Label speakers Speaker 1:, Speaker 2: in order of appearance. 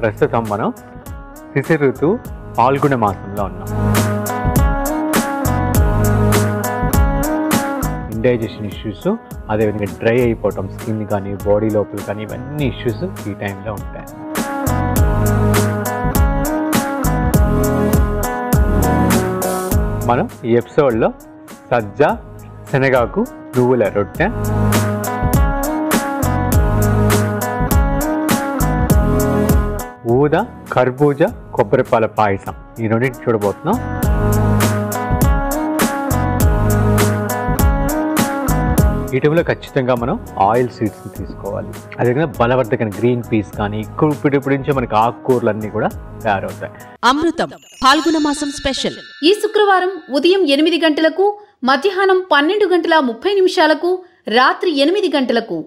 Speaker 1: ప్రస్తుతం మనం శిశిర ఋతువు పాల్గొన మాసంలో ఉన్నాం. ఇండైజెషన్ ఇష్యూస్ అదేవిధంగా డ్రై అయిపోవటం స్కిన్ కానీ బాడీ లోపల కానీ ఇవన్నీ ఇష్యూస్ ఈ టైంలో ఉంటాయి. మనం ఈ ఎపిసోడ్లో సజ్జ శనగాకు నువ్వుల రొట్టె ఊద కర్బూజ కొబ్బరిపాల పాయసం. ఈ రెండింటిని చూడబోతున్నాం. ఇటీవల ఖచ్చితంగా మనం ఆయిల్ సీడ్స్ తీసుకోవాలి. అదేవిధంగా బలవర్ధకమైన గ్రీన్ పీస్ కానీ ఇప్పుడు ఇప్పుడు నుంచి మనకి ఆకుకూరలు కూడా తయారవుతాయి.
Speaker 2: అమృతం పాల్గొన మాసం స్పెషల్.
Speaker 3: ఈ శుక్రవారం ఉదయం ఎనిమిది గంటలకు మధ్యాహ్నం పన్నెండు గంటల ముప్పై నిమిషాలకు రాత్రి ఎనిమిది గంటలకు.